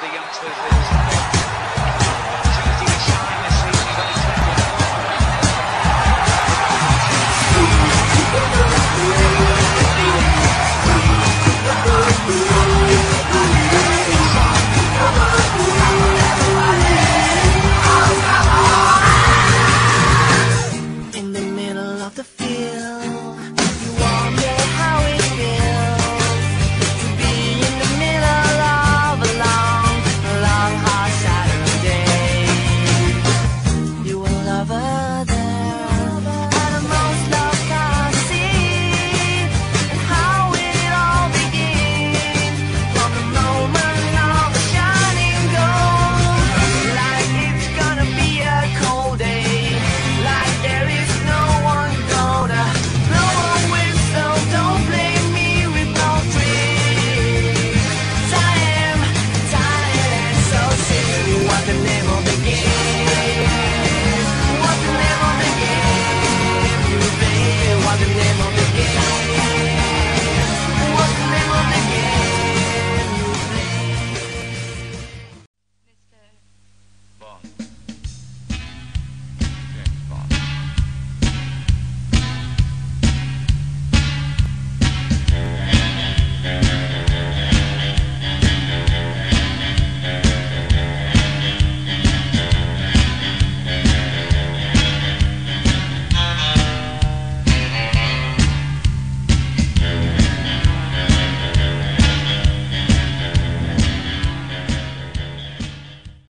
of the youngsters is.